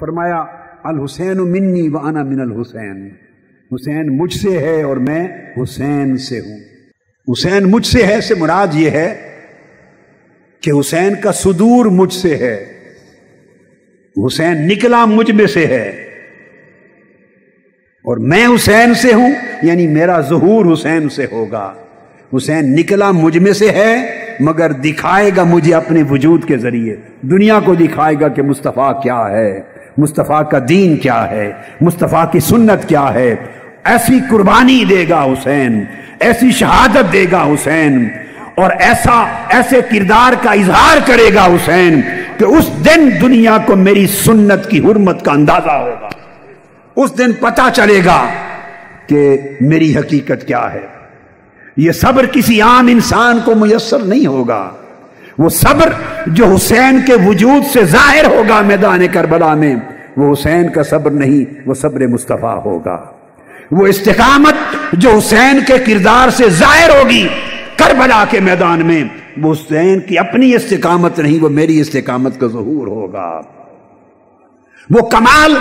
فرمایا، الحسین منی و انا من الحسین۔ حسین مجھ سے ہے اور میں حسین سے ہوں۔ حسین مجھ سے ہے سے مراد یہ ہے کہ حسین کا صدور مجھ سے ہے۔ حسین نکلا مجھ میں سے ہے۔ اور میں حسین سے ہوں یعنی میرا ظہور حسین سے ہوگا۔ حسین نکلا مجھ میں سے ہے، مگر دکھائے گا مجھے اپنے وجود کے ذریعے۔ دنیا کو دکھائے گا کہ مصطفیٰ کیا ہے۔ مصطفیٰ کا دین کیا ہے؟ مصطفیٰ کی سنت کیا ہے؟ ایسی قربانی دے گا حسین، ایسی شہادت دے گا حسین، اور ایسا، ایسے کردار کا اظہار کرے گا حسین کہ اس دن دنیا کو میری سنت کی حرمت کا اندازہ ہوگا۔ اس دن پتا چلے گا کہ میری حقیقت کیا ہے۔ یہ صبر کسی عام انسان کو میسر نہیں ہوگا۔ وہ صبر جو حسین کے وجود سے ظاہر ہوگا میدان کربلا میں، وہ حسین کا صبر نہیں، وہ صبر مصطفیٰ ہوگا۔ وہ استقامت جو حسین کے کردار سے ظاہر ہوگی کربلا کے میدان میں، وہ حسین کی اپنی استقامت نہیں، وہ میری استقامت کا ظہور ہوگا۔ وہ کمال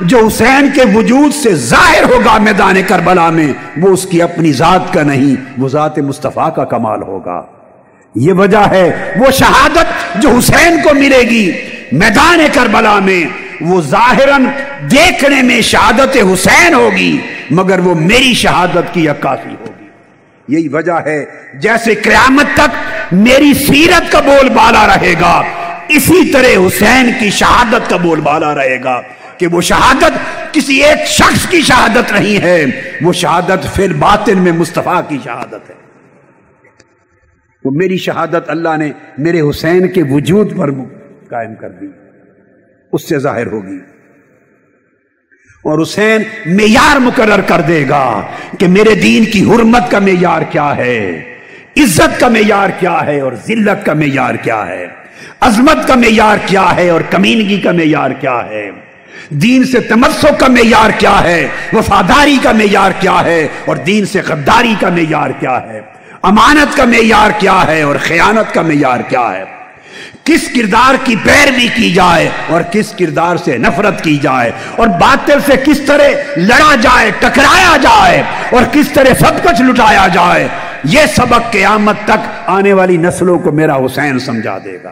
جو حسین کے وجود سے ظاہر ہوگا میدان کربلا میں، وہ اس کی اپنی ذات کا نہیں، وہ ذات مصطفیٰ کا کمال ہوگا۔ یہ وجہ ہے، وہ شہادت جو حسین کو ملے گی میدان کربلا میں، وہ ظاہراً دیکھنے میں شہادت حسین ہوگی، مگر وہ میری شہادت کی عکاسی ہوگی۔ یہی وجہ ہے، جیسے قیامت تک میری سیرت کا بول بالا رہے گا، اسی طرح حسین کی شہادت کا بول بالا رہے گا کہ وہ شہادت کسی ایک شخص کی شہادت نہیں ہے، وہ شہادت پھر باطن میں مصطفیٰ کی شہادت ہے۔ وہ میری شہادت اللہ نے میرے حسین کے وجود پر قائم کر دی۔ اس سے ظاہر ہوگی۔ اور حسین معیار مقرر کر دے گا کہ میرے دین کی حرمت کا معیار کیا ہے، عزت کا معیار کیا ہے اور ذلت کا معیار کیا ہے، عظمت کا معیار کیا ہے اور کمینگی کا معیار کیا ہے۔ دین سے تمسک کا معیار کیا ہے، وفاداری کا معیار کیا ہے اور دین سے غداری کا معیار کیا ہے۔ امانت کا معیار کیا ہے اور خیانت کا معیار کیا ہے؟ کس کردار کی پیروی کی جائے اور کس کردار سے نفرت کی جائے؟ اور باطل سے کس طرح لڑا جائے، ٹکرایا جائے اور کس طرح سب کچھ لٹایا جائے؟ یہ سبق قیامت تک آنے والی نسلوں کو میرا حسین سمجھا دے گا۔